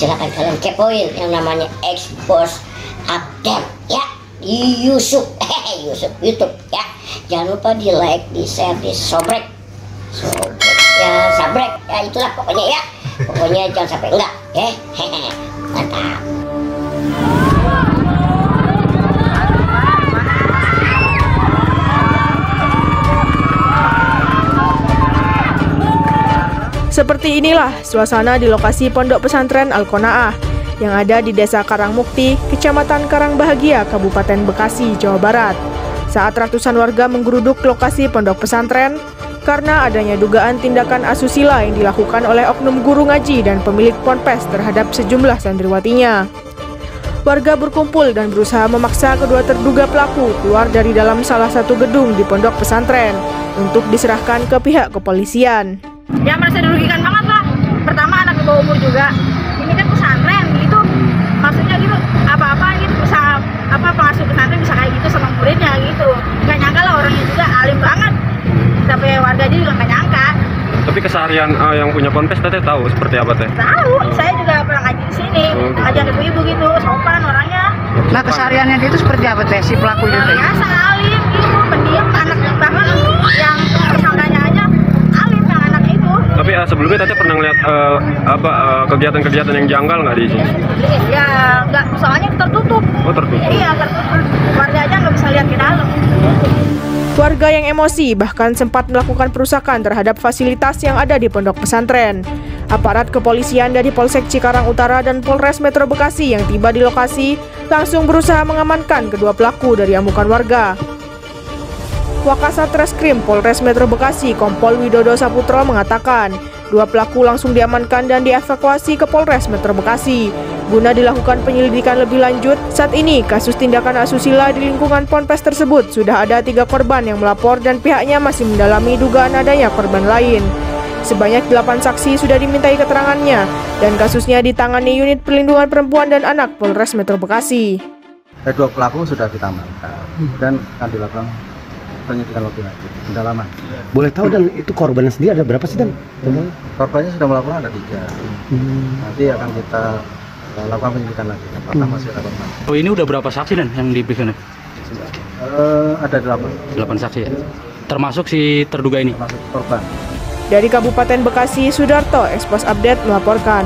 silahkan kalian kepoin yang namanya expose update ya. Di Yusuf Yusuf YouTube ya. Jangan lupa di like di share di sobrek. Sobrek ya sabrek. Ya itulah pokoknya ya. Pokoknya jangan sampai enggak ya. Mantap Seperti inilah suasana di lokasi pondok pesantren Al-Qanaah yang ada di Desa Karangmukti, Kecamatan Karangbahagia, Kabupaten Bekasi, Jawa Barat. Saat ratusan warga menggeruduk lokasi pondok pesantren karena adanya dugaan tindakan asusila yang dilakukan oleh oknum guru ngaji dan pemilik ponpes terhadap sejumlah santriwatinya. Warga berkumpul dan berusaha memaksa kedua terduga pelaku keluar dari dalam salah satu gedung di pondok pesantren untuk diserahkan ke pihak kepolisian. Ya merasa dirugikan banget lah. Pertama anak di bawah umur juga. Ini kan pesantren gitu. Maksudnya gitu apa-apa gitu bisa apa pengasuh pesantren bisa kayak gitu sama muridnya gitu. Nggak nyangka lah orangnya juga alim banget. Sampai warga juga nggak nyangka. Tapi keseharian eh, yang punya ponpes teteh tahu seperti apa teh? tahu saya juga pernah ngaji di sini. Oh, gitu. ngajar ibu-ibu gitu sopan orangnya. Nah kesehariannya dia itu seperti apa teh si pelaku ya, itu? biasa alim Tapi eh, sebelumnya teteh pernah ngeliat eh, apa eh, kegiatan-kegiatan yang janggal nggak di sini? ya nggak soalnya tertutup Oh tertutup. Iya, tertutup. Warga aja nggak bisa lihat ke dalam. Warga yang emosi bahkan sempat melakukan perusakan terhadap fasilitas yang ada di pondok pesantren. Aparat kepolisian dari Polsek Cikarang Utara dan Polres Metro Bekasi yang tiba di lokasi langsung berusaha mengamankan kedua pelaku dari amukan warga. Wakasat Reskrim Polres Metro Bekasi Kompol Widodo Saputro mengatakan, dua pelaku langsung diamankan dan dievakuasi ke Polres Metro Bekasi guna dilakukan penyelidikan lebih lanjut. Saat ini, kasus tindakan asusila di lingkungan ponpes tersebut sudah ada tiga korban yang melapor dan pihaknya masih mendalami dugaan adanya korban lain. Sebanyak delapan saksi sudah dimintai keterangannya dan kasusnya ditangani unit perlindungan perempuan dan anak Polres Metro Bekasi. Kedua pelaku sudah kita dan akan dilakukan penyelidikan lebih lanjut pendalaman. Boleh tahu dan itu korbannya sendiri ada berapa sih dan? Korbannya sudah melakukan ada tiga. Nanti akan kita uh, lakukan penyelidikan lagi. Apakah masih ada korban? Oh ini udah berapa saksi dan yang diperiksa? Eh, ada delapan 8 saksi ya. Termasuk si terduga ini. termasuk korban. Dari Kabupaten Bekasi, Sudarto, Expos Update melaporkan.